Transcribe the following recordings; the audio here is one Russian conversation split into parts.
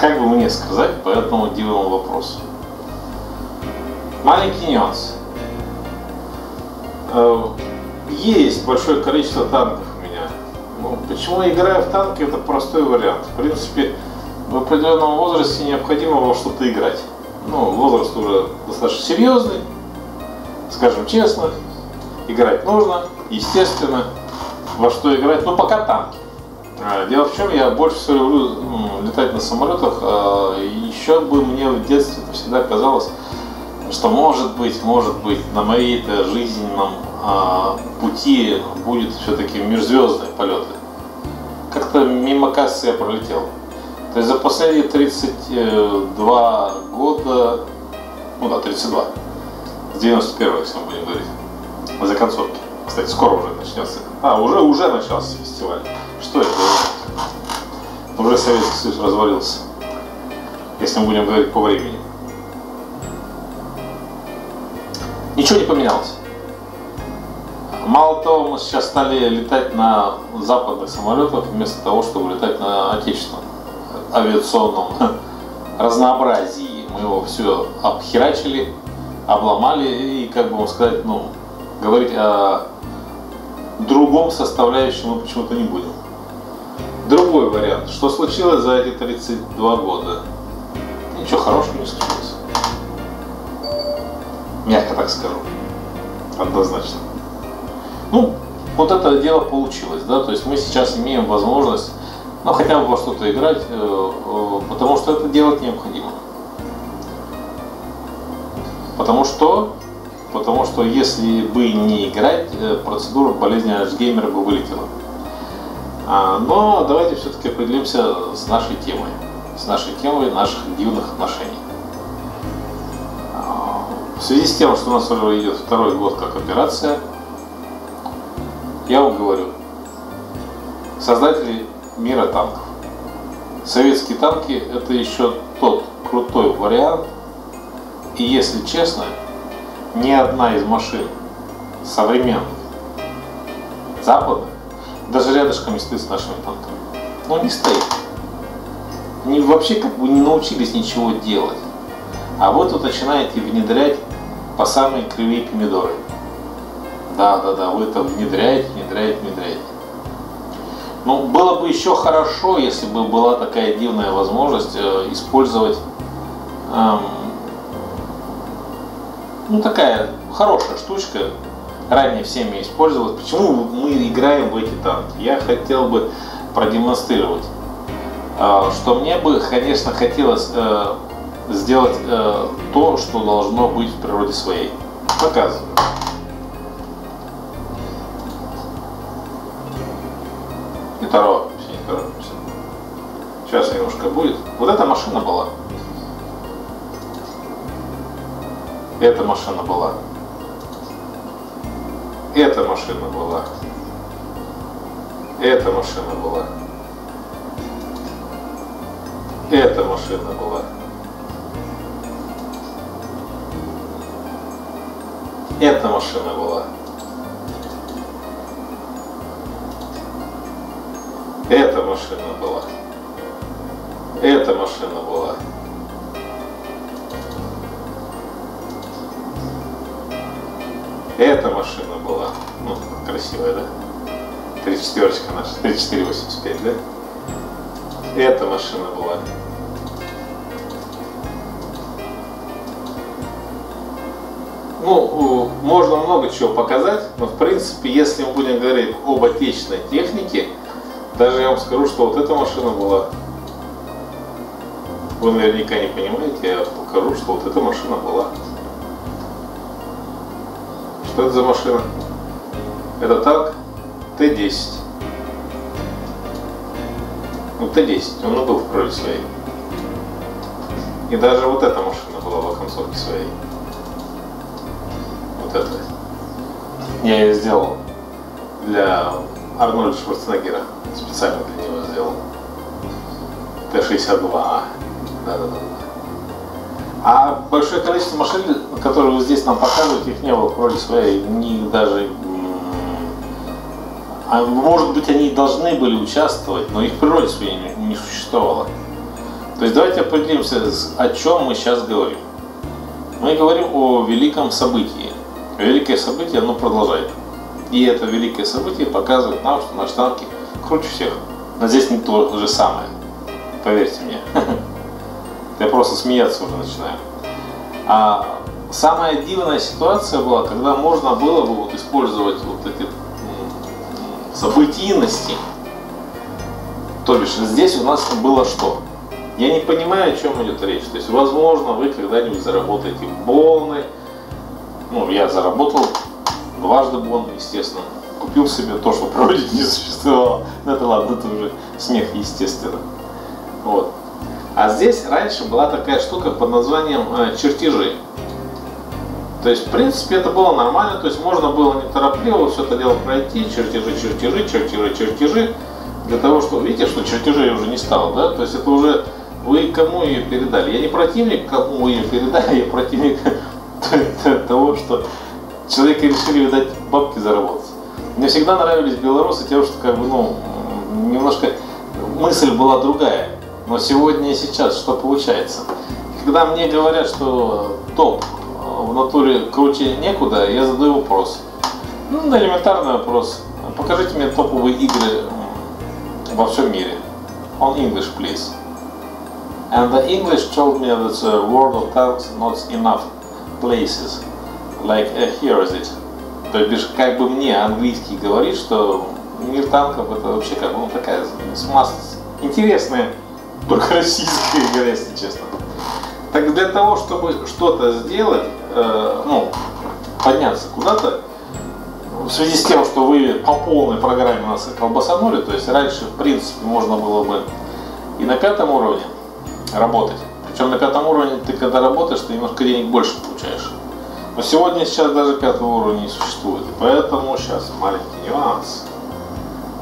как бы мне сказать по этому дивному вопросу? Маленький нюанс. Э, есть большое количество танков у меня. Ну, почему я играю в танки, это простой вариант. В принципе, в определенном возрасте необходимо во что-то играть. Ну, возраст уже достаточно серьезный, скажем честно. Играть нужно, естественно. Во что играть? Ну, пока танки. А, дело в чем, я больше всего люблю ну, летать на самолетах. А, еще бы мне в детстве всегда казалось, что может быть, может быть, на моей-то жизненном а, пути будет все-таки межзвездные полеты. Как-то мимо кассы я пролетел. То есть за последние 32 года, ну да, 32, с 91 если мы будем говорить, за концовки. Кстати, скоро уже начнется. А, уже, уже начался фестиваль. Что это? Уже Советский Союз развалился. Если мы будем говорить по времени. Ничего не поменялось. Мало того, мы сейчас стали летать на западных самолетах вместо того, чтобы летать на отечественном авиационном разнообразии. Мы его все обхерачили, обломали и, как бы вам сказать, ну, говорить о другом составляющем мы почему-то не будем. Другой вариант. Что случилось за эти 32 года? Ничего хорошего не случилось. Мягко так скажу. Однозначно. Ну, вот это дело получилось, да, то есть мы сейчас имеем возможность ну, хотя бы во что-то играть, э, э, потому что это делать необходимо. Потому что, потому что если бы не играть, э, процедура болезни Альцгеймера бы вылетела. А, но давайте все-таки определимся с нашей темой, с нашей темой наших дивных отношений. А, в связи с тем, что у нас уже идет второй год как операция, я вам говорю, создатели мира танков. Советские танки это еще тот крутой вариант. И если честно, ни одна из машин современных, западных, даже рядышком не стоит с нашими танками. Ну не стоит. Они вообще как бы не научились ничего делать. А вы тут начинаете внедрять по самые кривые помидоры. Да, да, да, вы это внедряете, внедряете, внедряете. Ну, было бы еще хорошо, если бы была такая дивная возможность э, использовать, эм, ну, такая хорошая штучка, ранее всеми использовалась. Почему мы играем в эти танки? Я хотел бы продемонстрировать, э, что мне бы, конечно, хотелось э, сделать э, то, что должно быть в природе своей. Показываю. второго. Все не торопимся. Сейчас немножко будет. Вот эта машина была. Эта машина была. Эта машина была. Эта машина была. Эта машина была. Эта машина была. Эта машина была. Эта машина была. Эта машина была. Ну, красивая, да? 34 наша. 3485, да? Эта машина была. Ну, можно много чего показать, но в принципе, если мы будем говорить об отечественной технике, даже я вам скажу, что вот эта машина была. Вы наверняка не понимаете, я покажу, что вот эта машина была. Что это за машина? Это танк Т-10. Ну, Т-10, он был в крови своей. И даже вот эта машина была в оконцовке своей. Вот эта. Я ее сделал для Арнольда Шварценеггера специально для него сделал. Т-62. Да-да-да. А большое количество машин, которые вы здесь нам показывают, их не было в роли своей, ни даже... А может быть, они должны были участвовать, но их в природе своей не, не существовало. То есть давайте определимся, о чем мы сейчас говорим. Мы говорим о великом событии. Великое событие, оно продолжает. И это великое событие показывает нам, что наши танки круче всех. Но здесь не то же самое. Поверьте мне. Я просто смеяться уже начинаю. А самая дивная ситуация была, когда можно было бы вот использовать вот эти событийности. То бишь здесь у нас было что? Я не понимаю, о чем идет речь. То есть, возможно, вы когда-нибудь заработаете боны. Ну, я заработал дважды бон, естественно. Купил себе то, что в природе не существовало. Ну, это ладно, это уже смех, естественно. Вот. А здесь раньше была такая штука под названием э, чертежи. То есть, в принципе, это было нормально, то есть можно было неторопливо все это дело пройти, чертежи, чертежи, чертежи, чертежи, для того, чтобы, видите, что чертежей уже не стало, да, то есть это уже вы кому ее передали. Я не противник, кому вы ее передали, я противник того, что человеки решили, видать, бабки заработать. Мне всегда нравились белорусы тем, что как бы, ну, немножко мысль была другая. Но сегодня и сейчас что получается? Когда мне говорят, что топ в натуре круче некуда, я задаю вопрос. Ну, элементарный вопрос. Покажите мне топовые игры во всем мире. On English, please. And the English told me that the World of Tanks not enough places. Like uh, here is it. То бишь, как бы мне английский говорит, что мир танков это вообще как бы ну, такая смаз интересная, российская игра, если честно. Так для того, чтобы что-то сделать, э, ну, подняться куда-то, в связи с тем, что вы по полной программе нас колбасанули, то есть раньше, в принципе, можно было бы и на пятом уровне работать. Причем на пятом уровне ты когда работаешь, ты немножко денег больше получаешь. Но сегодня сейчас даже пятого уровня не существует. Поэтому сейчас маленький нюанс.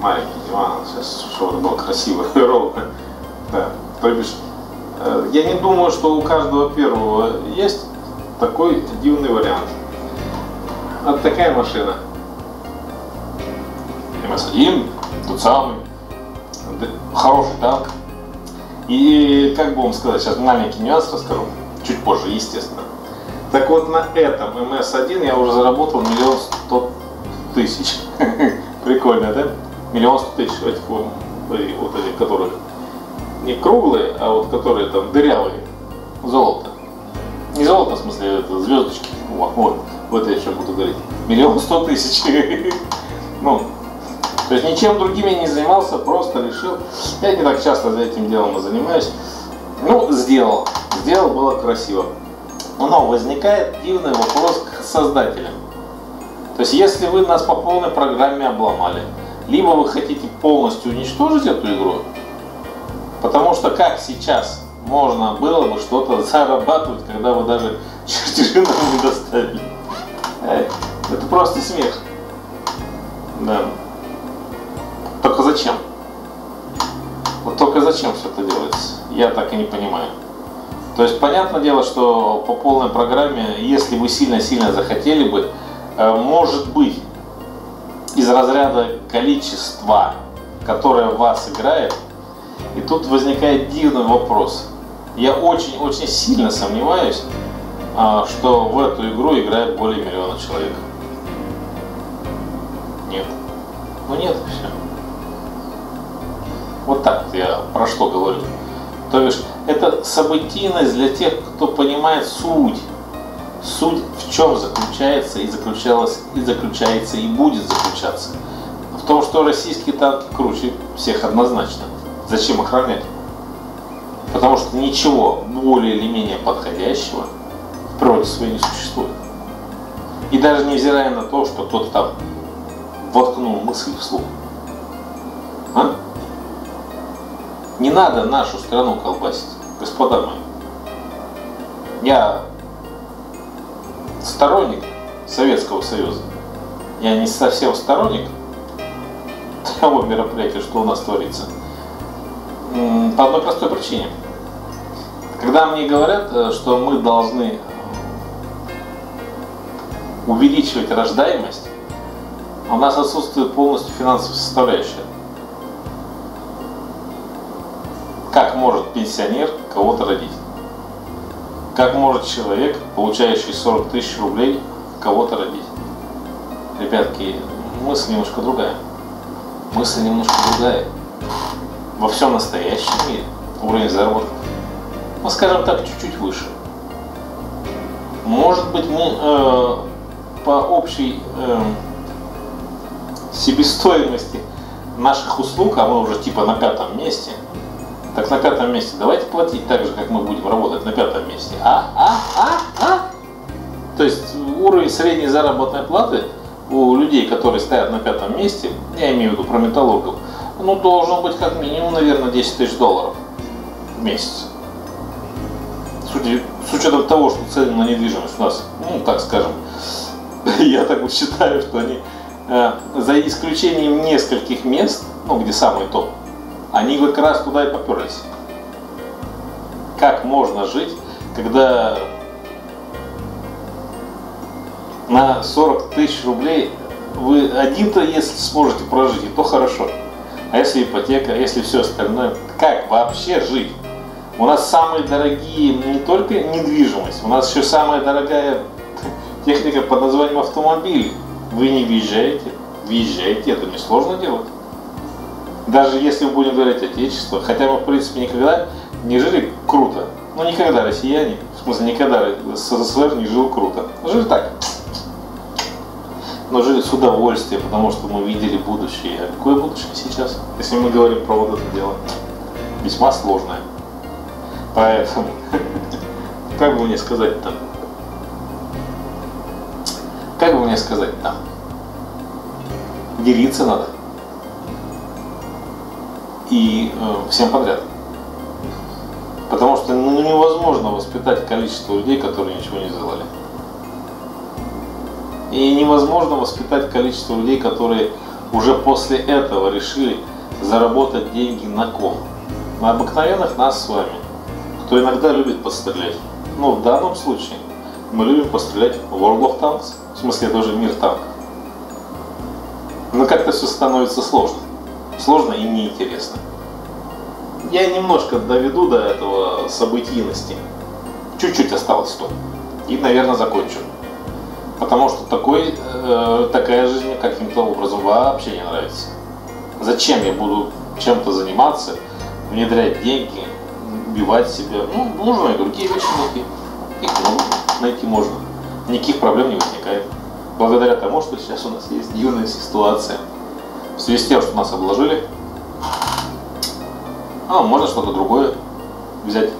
Маленький нюанс. Сейчас, чтобы было красиво и ровно. Да. То бишь, э, я не думаю, что у каждого первого есть такой дивный вариант. Вот такая машина. МС-1, тот самый, хороший танк. И как бы вам сказать, сейчас маленький нюанс расскажу, чуть позже, естественно. Так вот на этом МС-1 я уже заработал миллион сто тысяч. Прикольно, да? Миллион сто тысяч этих вот, вот этих, которых не круглые, а вот которые там дырявые, золото. Не золото, в смысле, это звездочки. Вот, вот, вот я о чем буду говорить. Миллион сто тысяч. Ну, то есть ничем другим я не занимался, просто решил. Я не так часто за этим делом и занимаюсь. Ну, сделал. Сделал, было красиво. Но возникает дивный вопрос к создателям. То есть если вы нас по полной программе обломали, либо вы хотите полностью уничтожить эту игру, потому что как сейчас можно было бы что-то зарабатывать, когда вы даже чертежи нам не доставили. Это просто смех. Да. Только зачем? Вот только зачем все это делается? Я так и не понимаю. То есть, понятное дело, что по полной программе, если вы сильно-сильно захотели бы, э, может быть, из разряда количества, которое в вас играет, и тут возникает дивный вопрос. Я очень-очень сильно сомневаюсь, а, что в эту игру играет более миллиона человек. Нет. Ну нет, все. Вот так я про что говорю. То есть это событийность для тех, кто понимает суть. Суть в чем заключается и заключалась, и заключается, и будет заключаться. В том, что российские танки круче всех однозначно. Зачем охранять? Потому что ничего более или менее подходящего в природе своей не существует. И даже невзирая на то, что кто-то там воткнул мысль вслух. А? Не надо нашу страну колбасить, господа мои. Я сторонник Советского Союза. Я не совсем сторонник того мероприятия, что у нас творится. По одной простой причине. Когда мне говорят, э, что мы должны увеличивать рождаемость, у нас отсутствует полностью финансовая составляющая. Как может пенсионер, кого-то родить. Как может человек, получающий 40 тысяч рублей, кого-то родить? Ребятки, мысль немножко другая. Мысль немножко другая. Во всем настоящем мире уровень заработка, ну скажем так, чуть-чуть выше. Может быть, мы э, по общей э, себестоимости наших услуг, а мы уже типа на пятом месте, так на пятом месте давайте платить так же, как мы будем работать на пятом месте. А, а, а, а? То есть уровень средней заработной платы у людей, которые стоят на пятом месте, я имею в виду про металлургов, ну, должен быть как минимум, наверное, 10 тысяч долларов в месяц. С учетом того, что цены на недвижимость у нас, ну, так скажем, я так вот считаю, что они э, за исключением нескольких мест, ну, где самый топ, они как раз туда и поперлись. Как можно жить, когда на 40 тысяч рублей вы один-то, если сможете прожить, то хорошо. А если ипотека, если все остальное, как вообще жить? У нас самые дорогие не только недвижимость, у нас еще самая дорогая техника под названием автомобиль. Вы не въезжаете, въезжаете, это несложно делать. Даже если мы будем говорить отечество, хотя мы в принципе никогда не жили круто. Ну никогда россияне, в смысле никогда СССР не жил круто. Жили так, но жили с удовольствием, потому что мы видели будущее. А какое будущее сейчас, если мы говорим про вот это дело? Весьма сложное. Поэтому, как бы мне сказать-то? Как бы мне сказать-то? Делиться надо. И э, всем подряд. Потому что ну, невозможно воспитать количество людей, которые ничего не сделали. И невозможно воспитать количество людей, которые уже после этого решили заработать деньги на ком? На обыкновенных нас с вами, кто иногда любит пострелять. Но в данном случае мы любим пострелять в World of Tanks, в смысле тоже мир танков. Но как-то все становится сложно. Сложно и неинтересно. Я немножко доведу до этого событийности. Чуть-чуть осталось то. И, наверное, закончу. Потому что такой, э, такая жизнь каким-то образом вообще не нравится. Зачем я буду чем-то заниматься, внедрять деньги, убивать себя? Ну, можно и другие вещи найти. Их много найти можно. Никаких проблем не возникает. Благодаря тому, что сейчас у нас есть дивная ситуация. В связи с тем, что нас обложили, а можно что-то другое взять.